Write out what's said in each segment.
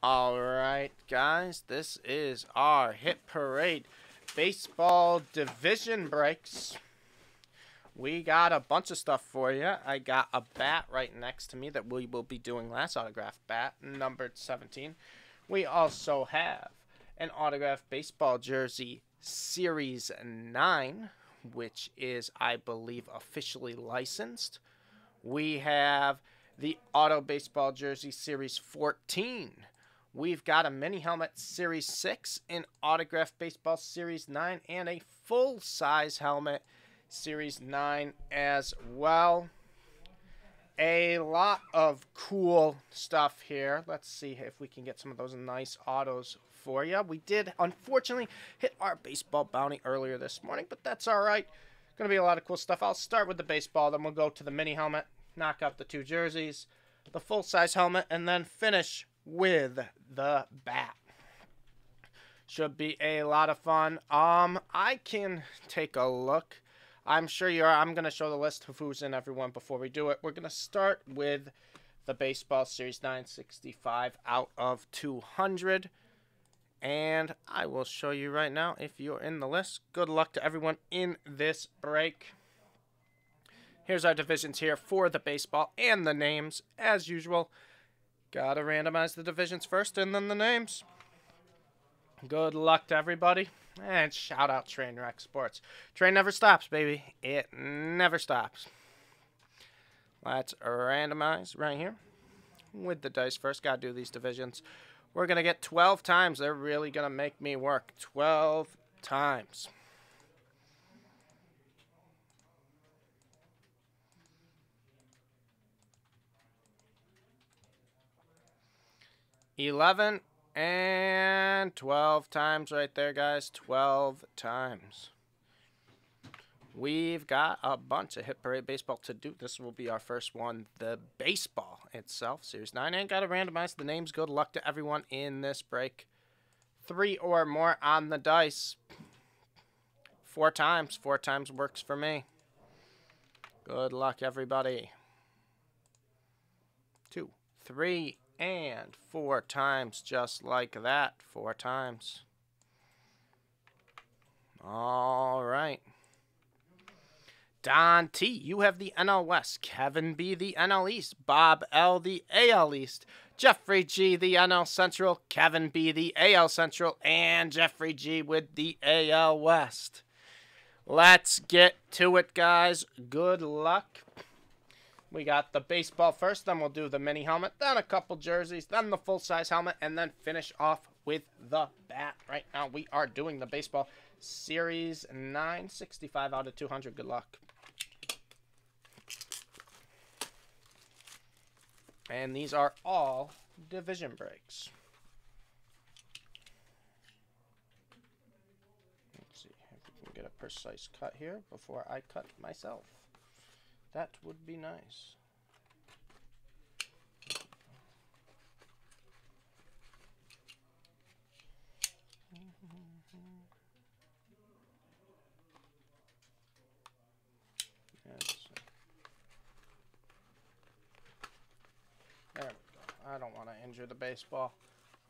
All right, guys, this is our Hit Parade baseball division breaks. We got a bunch of stuff for you. I got a bat right next to me that we will be doing last autograph bat, numbered 17. We also have an autographed baseball jersey, Series 9, which is, I believe, officially licensed. We have the auto baseball jersey, Series 14 We've got a mini helmet Series 6, an autographed baseball Series 9, and a full size helmet Series 9 as well. A lot of cool stuff here. Let's see if we can get some of those nice autos for you. We did, unfortunately, hit our baseball bounty earlier this morning, but that's all right. Going to be a lot of cool stuff. I'll start with the baseball, then we'll go to the mini helmet, knock out the two jerseys, the full size helmet, and then finish with the bat. Should be a lot of fun. Um, I can take a look. I'm sure you are. I'm going to show the list of who's in everyone before we do it. We're going to start with the Baseball Series 965 out of 200. And I will show you right now if you're in the list. Good luck to everyone in this break. Here's our divisions here for the baseball and the names, as usual. Gotta randomize the divisions first and then the names. Good luck to everybody. And shout out Trainwreck Sports. Train never stops, baby. It never stops. Let's randomize right here. With the dice first. Gotta do these divisions. We're gonna get 12 times. They're really gonna make me work. 12 times. 11 and 12 times right there, guys. 12 times. We've got a bunch of Hit Parade Baseball to do. This will be our first one, the baseball itself. Series 9 ain't got to randomize the names. Good luck to everyone in this break. Three or more on the dice. Four times. Four times works for me. Good luck, everybody. Two, three, and four times just like that. Four times. All right. Don T, you have the NL West. Kevin B, the NL East. Bob L, the AL East. Jeffrey G, the NL Central. Kevin B, the AL Central. And Jeffrey G with the AL West. Let's get to it, guys. Good luck. We got the baseball first, then we'll do the mini helmet, then a couple jerseys, then the full-size helmet, and then finish off with the bat. Right now, we are doing the baseball series 965 out of 200. Good luck. And these are all division breaks. Let's see if we can get a precise cut here before I cut myself. That would be nice. Yes. There we go. I don't want to injure the baseball.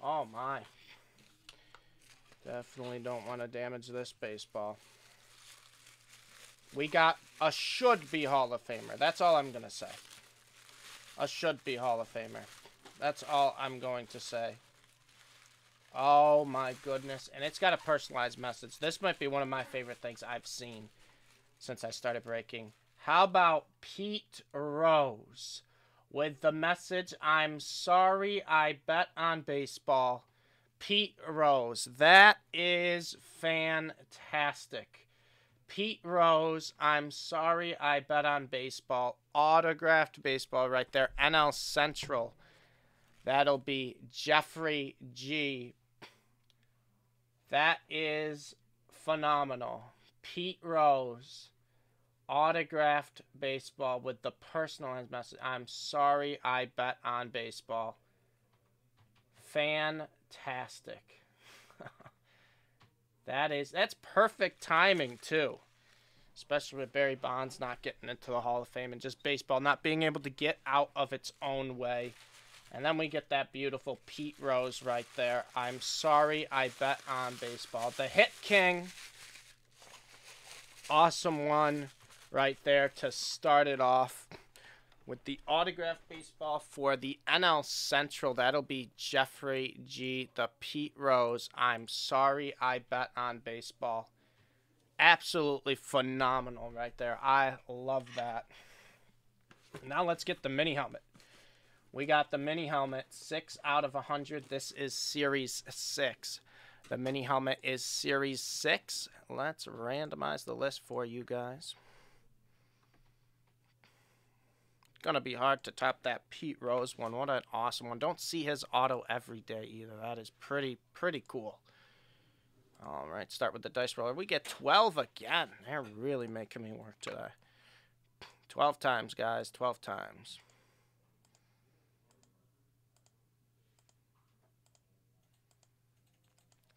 Oh my. Definitely don't want to damage this baseball. We got a should be Hall of Famer. That's all I'm going to say. A should be Hall of Famer. That's all I'm going to say. Oh my goodness. And it's got a personalized message. This might be one of my favorite things I've seen since I started breaking. How about Pete Rose with the message, I'm sorry I bet on baseball. Pete Rose. That is fantastic. Pete Rose, I'm sorry I bet on baseball. Autographed baseball right there. NL Central. That'll be Jeffrey G. That is phenomenal. Pete Rose. Autographed baseball with the personalized message. I'm sorry I bet on baseball. Fantastic. That is that's perfect timing too. Especially with Barry Bonds not getting into the Hall of Fame and just baseball not being able to get out of its own way. And then we get that beautiful Pete Rose right there. I'm sorry I bet on baseball. The Hit King. Awesome one right there to start it off with the autograph baseball for the NL Central. That'll be Jeffrey G. The Pete Rose. I'm sorry I bet on baseball. Absolutely phenomenal right there. I love that. Now let's get the mini helmet. We got the mini helmet, 6 out of 100. This is Series 6. The mini helmet is Series 6. Let's randomize the list for you guys. Gonna be hard to top that Pete Rose one. What an awesome one. Don't see his auto every day either. That is pretty, pretty cool. All right, start with the dice roller. We get 12 again. They're really making me work today. 12 times, guys. 12 times.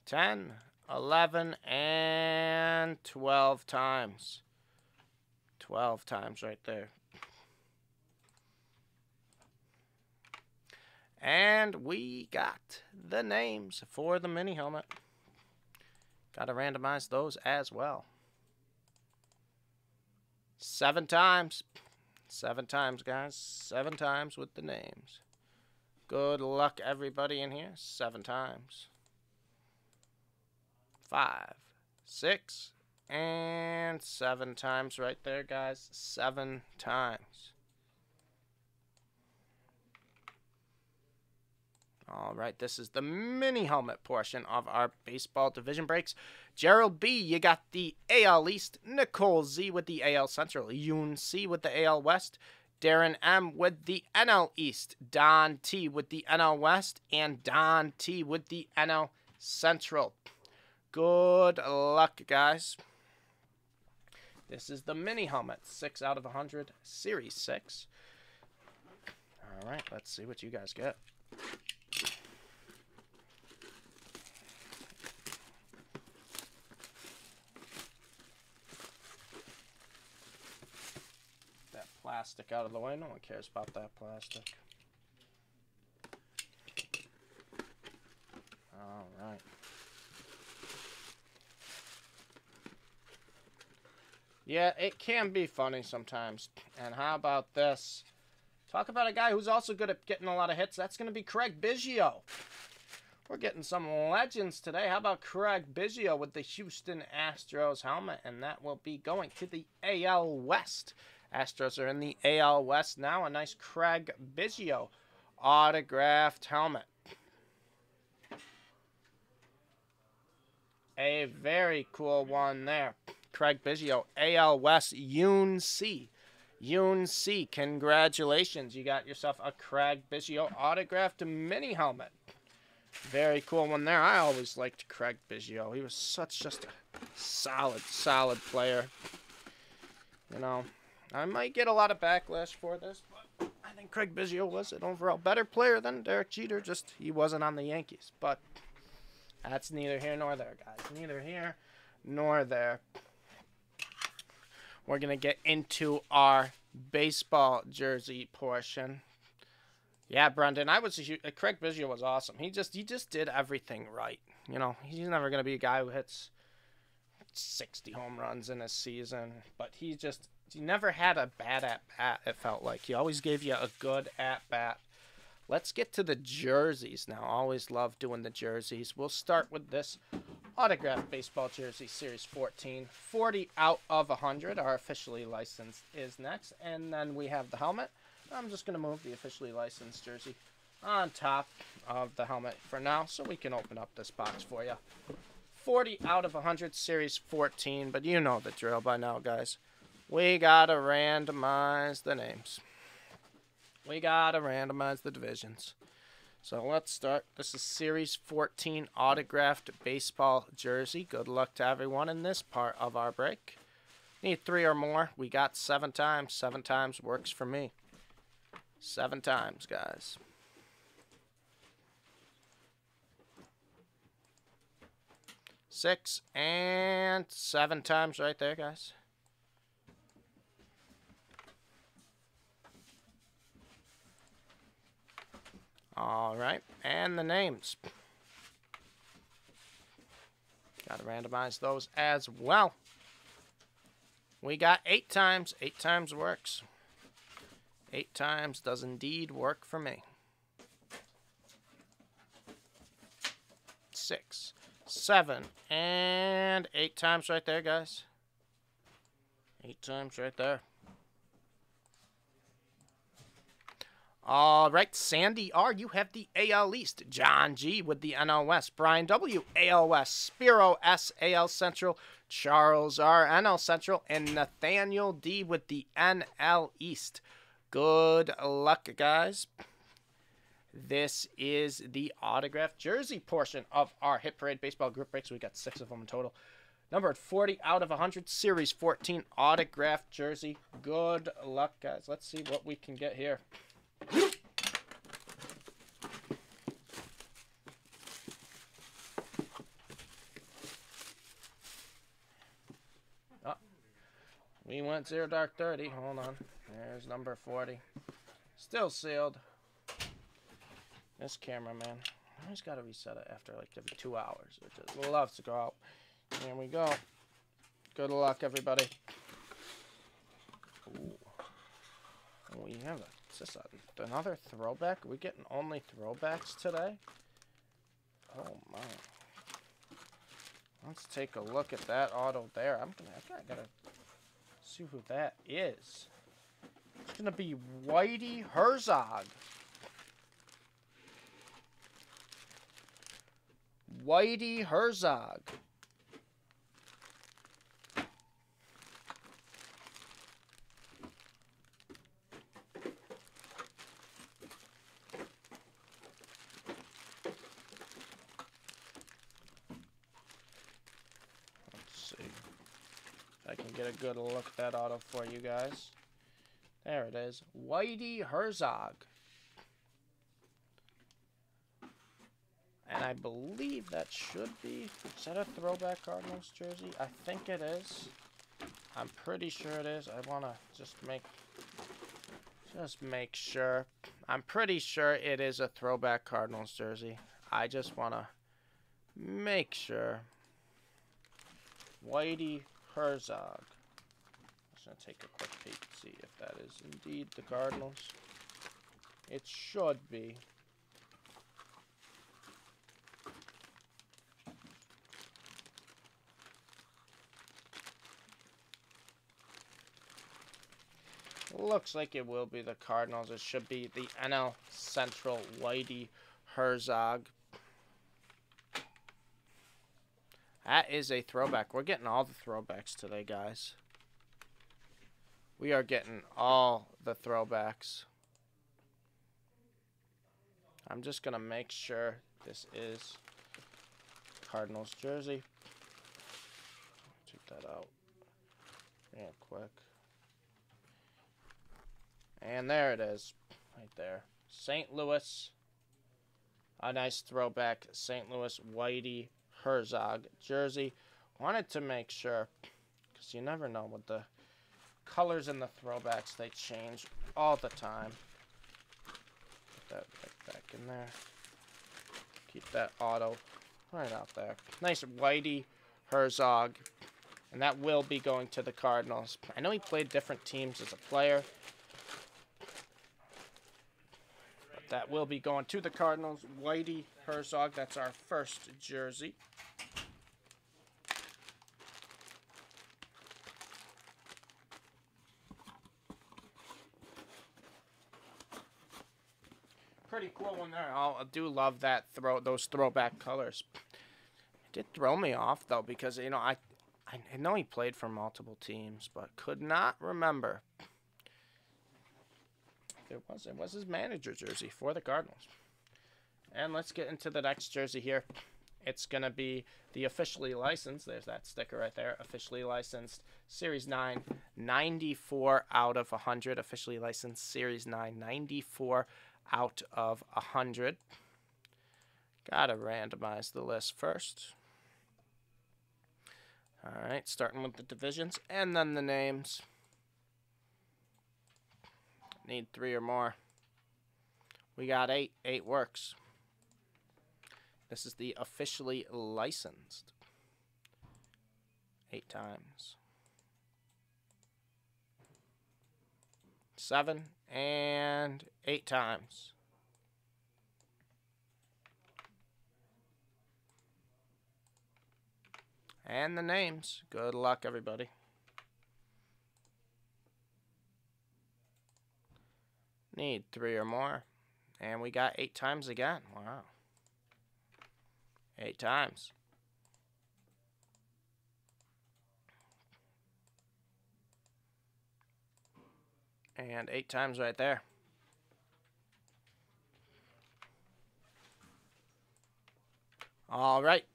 Ten, eleven, and 12 times. 12 times right there. And we got the names for the mini helmet. Got to randomize those as well. Seven times. Seven times, guys. Seven times with the names. Good luck, everybody in here. Seven times. Five, six, and seven times right there, guys. Seven times. All right, this is the mini helmet portion of our baseball division breaks. Gerald B, you got the AL East. Nicole Z with the AL Central. Yoon C with the AL West. Darren M with the NL East. Don T with the NL West. And Don T with the NL Central. Good luck, guys. This is the mini helmet. 6 out of 100. Series 6. All right, let's see what you guys get. Plastic out of the way. No one cares about that plastic. All right. Yeah, it can be funny sometimes. And how about this? Talk about a guy who's also good at getting a lot of hits. That's going to be Craig Biggio. We're getting some legends today. How about Craig Biggio with the Houston Astros helmet? And that will be going to the AL West. Astros are in the AL West now. A nice Craig Biggio autographed helmet. A very cool one there. Craig Biggio, AL West, Yoon C. Yoon C, congratulations. You got yourself a Craig Biggio autographed mini helmet. Very cool one there. I always liked Craig Biggio. He was such just a solid, solid player. You know, I might get a lot of backlash for this, but I think Craig Biggio was an overall better player than Derek Jeter. Just he wasn't on the Yankees. But that's neither here nor there, guys. Neither here nor there. We're going to get into our baseball jersey portion. Yeah, Brendan, I was a, uh, Craig Biggio was awesome. He just he just did everything right. You know, he's never going to be a guy who hits 60 home runs in a season, but he just he never had a bad at bat, it felt like. He always gave you a good at bat. Let's get to the jerseys now. Always love doing the jerseys. We'll start with this autographed baseball jersey series 14 40 out of 100 our officially licensed is next and then we have the helmet i'm just going to move the officially licensed jersey on top of the helmet for now so we can open up this box for you 40 out of 100 series 14 but you know the drill by now guys we gotta randomize the names. We gotta randomize the divisions. So let's start. This is Series 14 autographed baseball jersey. Good luck to everyone in this part of our break. Need three or more. We got seven times. Seven times works for me. Seven times, guys. Six and seven times right there, guys. All right, and the names. Got to randomize those as well. We got eight times. Eight times works. Eight times does indeed work for me. Six, seven, and eight times right there, guys. Eight times right there. All right, Sandy R, you have the AL East. John G with the NL West. Brian W, AL West. Spiro S, AL Central. Charles R, NL Central. And Nathaniel D with the NL East. Good luck, guys. This is the autographed jersey portion of our Hit Parade Baseball Group Breaks. We got six of them in total. Numbered 40 out of 100, Series 14 autographed jersey. Good luck, guys. Let's see what we can get here. Oh, we went zero dark 30. Hold on. There's number 40. Still sealed. This camera, man. I always got to reset it after like every two hours. It just loves to go out. Here we go. Good luck, everybody. Ooh. We have a is this a, another throwback? Are we getting only throwbacks today? Oh my. Let's take a look at that auto there. I'm gonna I gotta see who that is. It's gonna be Whitey Herzog. Whitey Herzog. I good look at that auto for you guys. There it is. Whitey Herzog. And I believe that should be... Is that a throwback Cardinals jersey? I think it is. I'm pretty sure it is. I want to just make... Just make sure. I'm pretty sure it is a throwback Cardinals jersey. I just want to make sure. Whitey Herzog. Just gonna take a quick peek and see if that is indeed the Cardinals. It should be. Looks like it will be the Cardinals. It should be the NL Central Whitey Herzog. That is a throwback. We're getting all the throwbacks today, guys. We are getting all the throwbacks. I'm just going to make sure this is Cardinals jersey. Check that out real quick. And there it is, right there. St. Louis. A nice throwback. St. Louis Whitey Herzog jersey. Wanted to make sure, because you never know what the colors in the throwbacks, they change all the time. Put that right back in there. Keep that auto right out there. Nice Whitey Herzog. And that will be going to the Cardinals. I know he played different teams as a player. But that will be going to the Cardinals. Whitey Herzog, that's our first jersey. Pretty cool one there. I'll, I do love that throw those throwback colors. It did throw me off though because you know I I know he played for multiple teams, but could not remember. It was it was his manager jersey for the Cardinals. And let's get into the next jersey here. It's to be the officially licensed. There's that sticker right there. Officially licensed Series 9, 94 out of 100. Officially licensed Series 9, 94 out of 100. Gotta randomize the list first. Alright, starting with the divisions and then the names. Need three or more. We got eight. Eight works. This is the officially licensed. Eight times. Seven and eight times. And the names. Good luck, everybody. Need three or more. And we got eight times again. Wow. Eight times. And eight times right there. All right.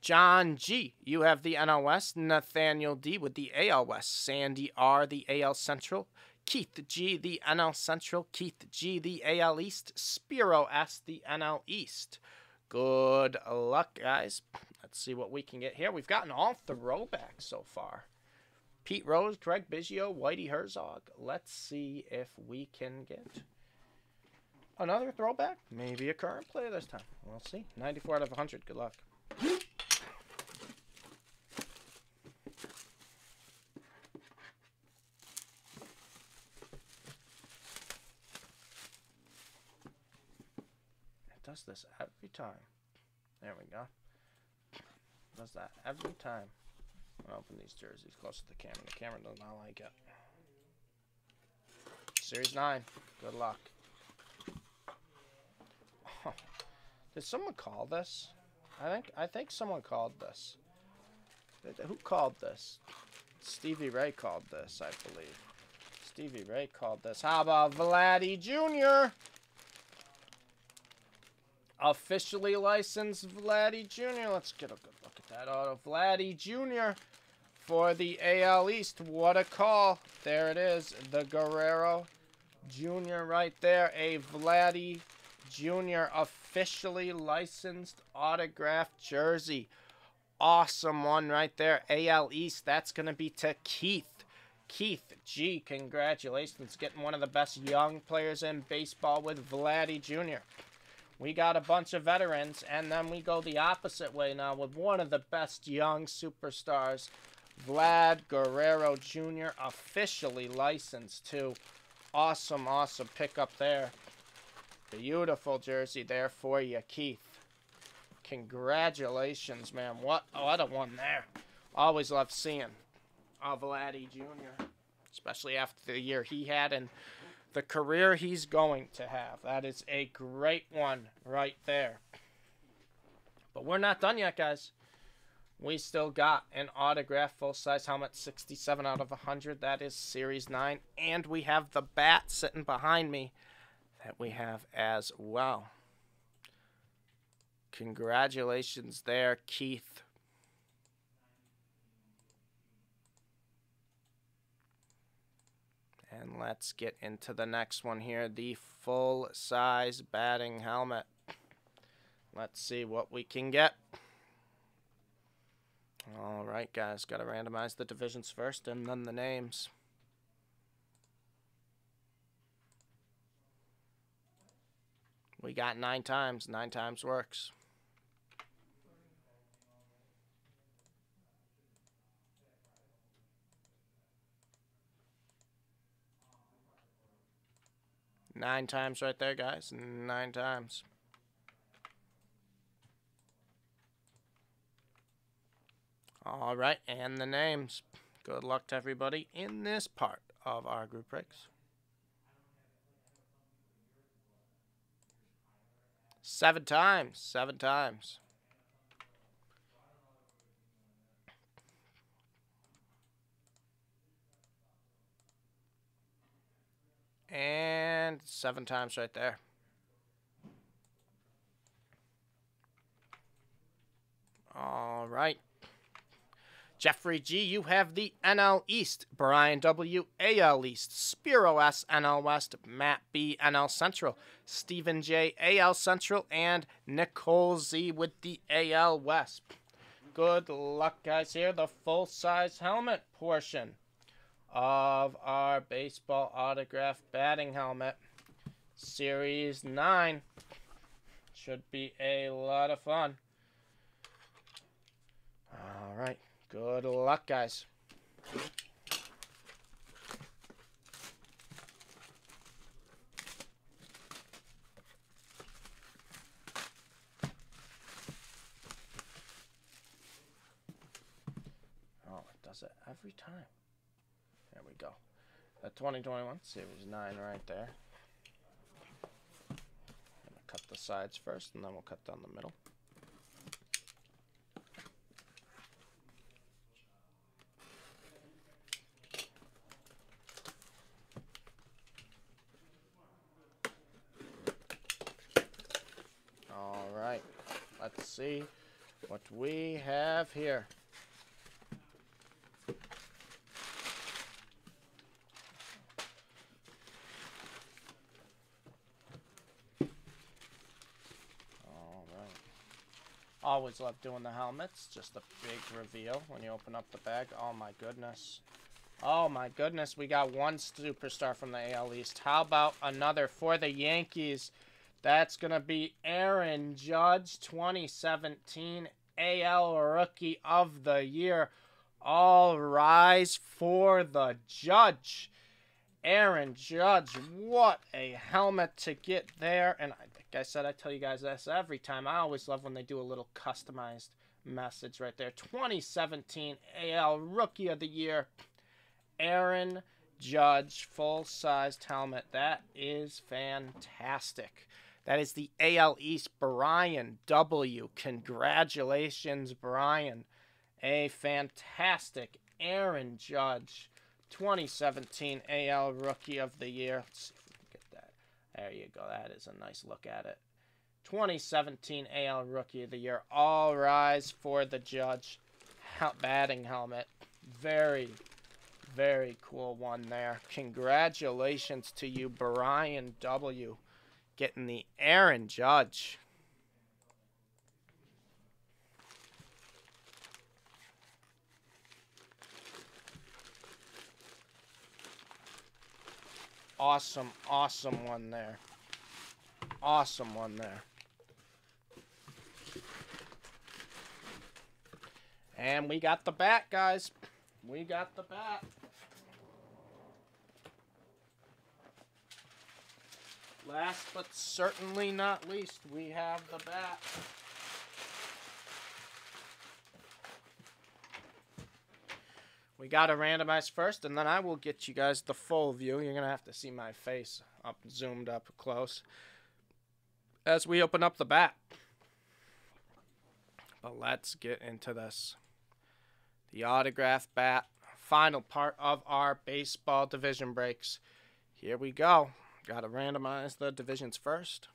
John G, you have the NL West. Nathaniel D with the AL West. Sandy R, the AL Central. Keith G, the NL Central. Keith G, the AL East. Spiro S, the NL East. Good luck, guys. Let's see what we can get here. We've gotten all throwbacks so far. Pete Rose, Craig Biggio, Whitey Herzog. Let's see if we can get another throwback. Maybe a current player this time. We'll see. 94 out of 100. Good luck. It does this every time. There we go. Does that every time. I'll open these jerseys close to the camera. The camera does not like it. Series 9. Good luck. Did someone call this? I think I think someone called this. Who called this? Stevie Ray called this, I believe. Stevie Ray called this. How about Vladdy Jr.? officially licensed Vladdy Jr. Let's get a good look at that auto. Vladdy Jr. for the AL East. What a call. There it is. The Guerrero Jr. right there. A Vladdy Jr. officially licensed autographed jersey. Awesome one right there. AL East. That's going to be to Keith. Keith G, congratulations. Getting one of the best young players in baseball with Vladdy Jr. We got a bunch of veterans, and then we go the opposite way now with one of the best young superstars, Vlad Guerrero Jr., officially licensed too. Awesome, awesome pickup there. Beautiful jersey there for you, Keith. Congratulations, man. What, what a one there. Always love seeing a Vladdy Jr., especially after the year he had and the career he's going to have. That is a great one right there. But we're not done yet, guys. We still got an autograph full size helmet, 67 out of 100. That is Series 9. And we have the bat sitting behind me that we have as well. Congratulations there, Keith. And let's get into the next one here, the full-size batting helmet. Let's see what we can get. All right, guys, got to randomize the divisions first and then the names. We got nine times. Nine times works. Nine times right there, guys. Nine times. All right, and the names. Good luck to everybody in this part of our group breaks. Seven times. Seven times. And seven times right there. All right. Jeffrey G, you have the NL East. Brian W, AL East. Spiro S, NL West. Matt B, NL Central. Stephen J, AL Central. And Nicole Z with the AL West. Good luck, guys, here. The full size helmet portion of our baseball autograph batting helmet. Series 9. Should be a lot of fun. All right. Good luck, guys. Oh, it does it every time. There we go. The 2021 Series 9 right there. Gonna cut the sides first, and then we'll cut down the middle. All right, let's see what we have here. Always love doing the helmets. Just a big reveal when you open up the bag. Oh my goodness. Oh my goodness. We got one superstar from the AL East. How about another for the Yankees? That's going to be Aaron Judge, 2017 AL Rookie of the Year. All rise for the Judge. Aaron Judge, what a helmet to get there. And I like I said, I tell you guys this every time. I always love when they do a little customized message right there. 2017 AL Rookie of the Year. Aaron Judge, full sized helmet. That is fantastic. That is the AL East Brian W. Congratulations, Brian. A fantastic Aaron Judge 2017 AL Rookie of the Year. Let's see if we can get that. There you go. That is a nice look at it. 2017 AL Rookie of the Year. All rise for the Judge batting helmet. Very, very cool one there. Congratulations to you, Brian W. Getting the Aaron Judge. Awesome, awesome one there. Awesome one there. And we got the bat, guys. We got the bat. Last but certainly not least, we have the bat. We got to randomize first, and then I will get you guys the full view. You're going to have to see my face up zoomed up close as we open up the bat. But let's get into this. The autograph bat, final part of our baseball division breaks. Here we go. Got to randomize the divisions first.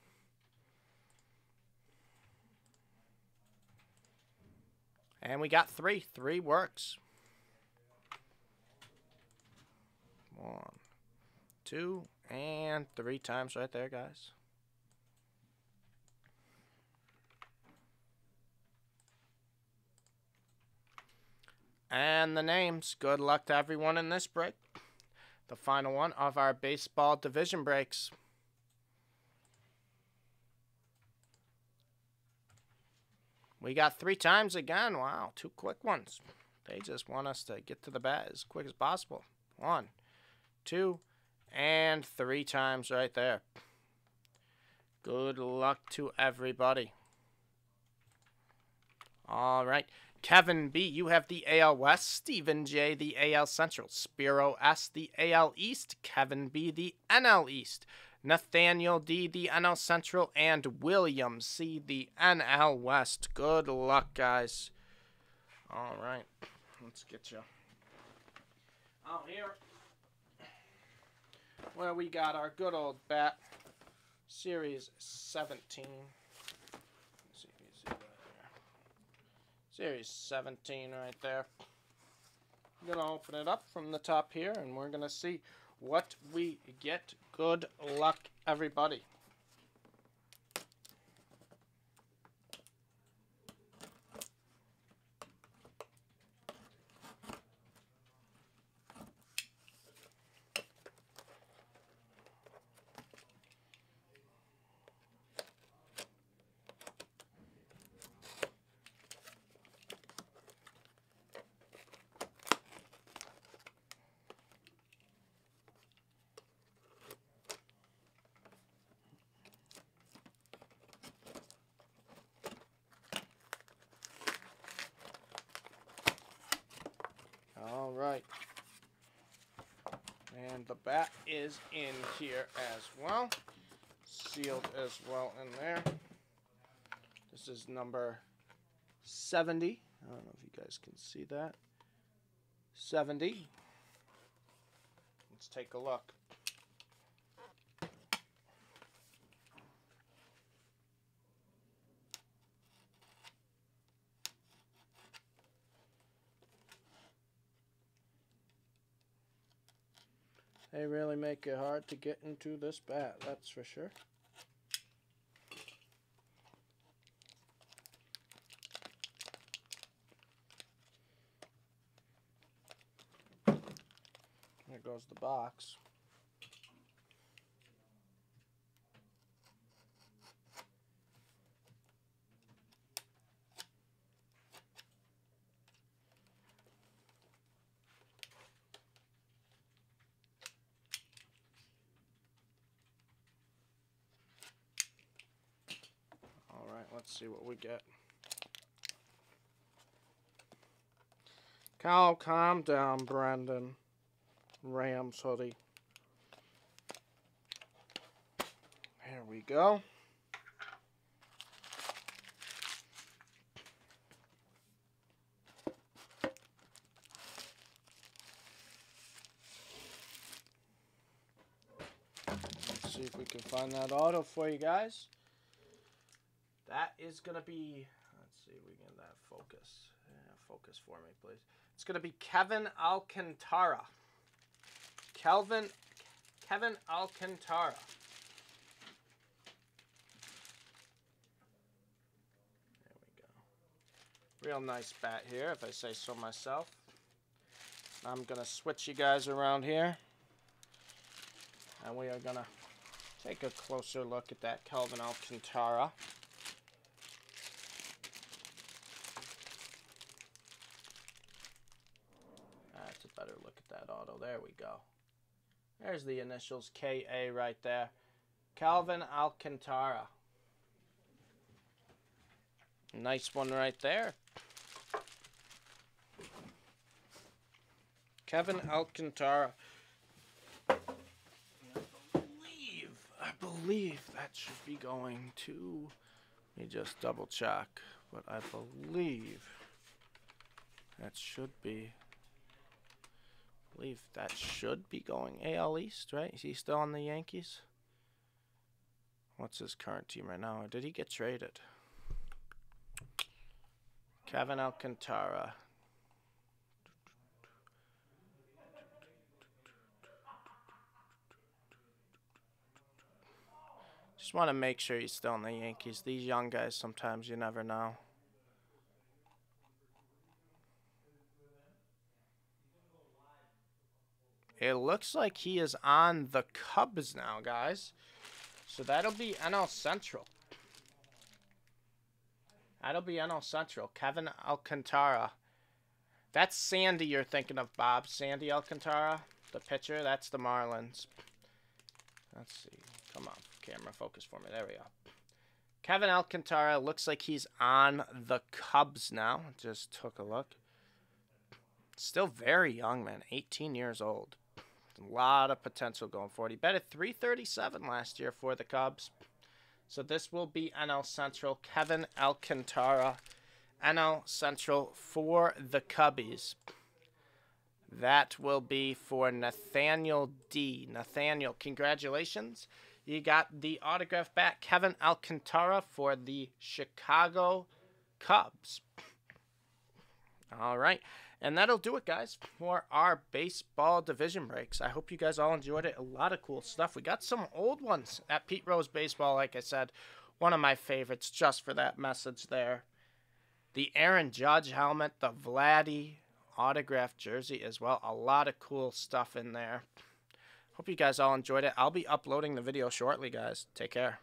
And we got three. Three works. One, two, and three times right there, guys. And the names. Good luck to everyone in this break. The final one of our baseball division breaks. We got three times again. Wow, two quick ones. They just want us to get to the bat as quick as possible. One, two, and three times right there. Good luck to everybody. All right. Kevin B., you have the AL West. Stephen J., the AL Central. Spiro S., the AL East. Kevin B., the NL East. Nathaniel D., the NL Central. And William C., the NL West. Good luck, guys. All right. Let's get you out here where we got our good old bat series 17 see if you see that there. Series 17 right there. I'm gonna open it up from the top here and we're gonna see what we get. Good luck everybody right. And the bat is in here as well. Sealed as well in there. This is number 70. I don't know if you guys can see that. 70. Let's take a look. They really make it hard to get into this bat, that's for sure. There goes the box. Alright, let's see what we get. Cal, calm down, Brandon. Rams hoodie. There we go. Let's see if we can find that auto for you guys. That is going to be, let's see if we can get that focus. Yeah, focus for me, please. It's going to be Kevin Alcantara. Kelvin, Kevin Alcantara. There we go. Real nice bat here, if I say so myself. I'm going to switch you guys around here. And we are going to take a closer look at that Kelvin Alcantara. That's a better look at that auto. There we go. There's the initials KA right there. Calvin Alcantara. Nice one right there. Kevin Alcantara. I believe, I believe that should be going to, let me just double check, but I believe that should be believe that should be going AL East, right? Is he still on the Yankees? What's his current team right now? Or did he get traded? Kevin Alcantara. Just want to make sure he's still in the Yankees. These young guys, sometimes you never know. It looks like he is on the Cubs now, guys. So that'll be NL Central. That'll be NL Central. Kevin Alcantara. That's Sandy you're thinking of, Bob. Sandy Alcantara, the pitcher. That's the Marlins. Let's see. Come on, camera, focus for me. There we go. Kevin Alcantara looks like he's on the Cubs now. Just took a look. Still very young, man. 18 years old. A lot of potential going forward. He betted 337 last year for the Cubs. So this will be NL Central. Kevin Alcantara. NL Central for the Cubbies. That will be for Nathaniel D. Nathaniel, congratulations. You got the autograph back, Kevin Alcantara for the Chicago Cubs. All right. And that'll do it, guys, for our baseball division breaks. I hope you guys all enjoyed it. A lot of cool stuff. We got some old ones at Pete Rose Baseball, like I said. One of my favorites just for that message there. The Aaron Judge helmet, the Vladdy autographed jersey as well. A lot of cool stuff in there. Hope you guys all enjoyed it. I'll be uploading the video shortly, guys. Take care.